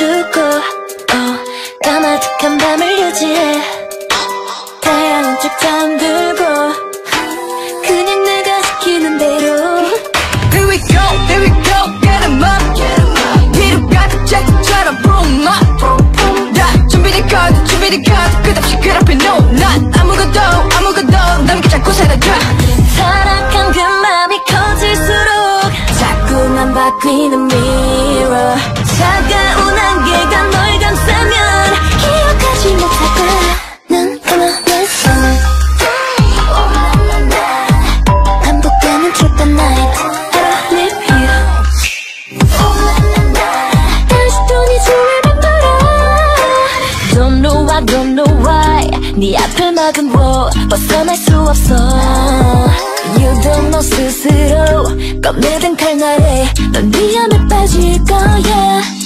춤추고 어, 까마득한 밤을 유지해. 다양한 쪽 잠들고 그냥 내가 시키는 대로. Here we go, here we go, get 'em up. 뒤로 가득 잭처럼 boom up 다 준비된 카드, 준비된 카드 끝없이 그 앞에 no 난 아무것도 아무것도 남기지 않고 사라져. 타락한 그 맘이 커질수록 자꾸만 바뀌는 don't know why. 네 앞을 막은 wall 벗어날 수 없어. You don't know 스스로 꺼내든 칼날에 넌 위험에 빠질 거야